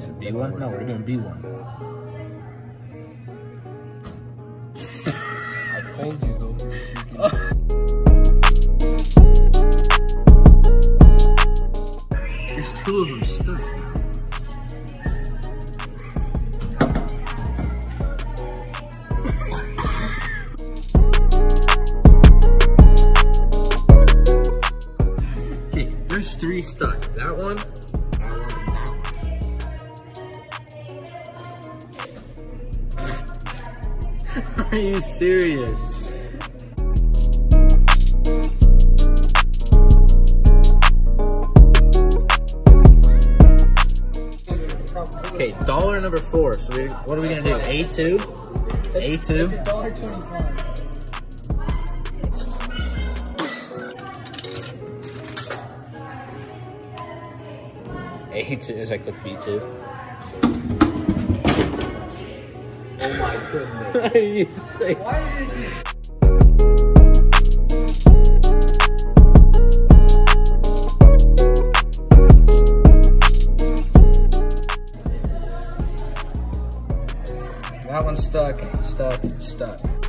Is it B1? No, we're doing B1. I told you There's two of them stuck. okay, there's three stuck. That one, Are you serious? Okay, dollar number four. So we, what are we gonna do? A two, A two. A two is click B two. Oh my goodness. you say Why did you? that one's stuck, stuck, stuck.